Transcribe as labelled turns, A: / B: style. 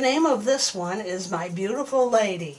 A: The name of this one is My Beautiful Lady.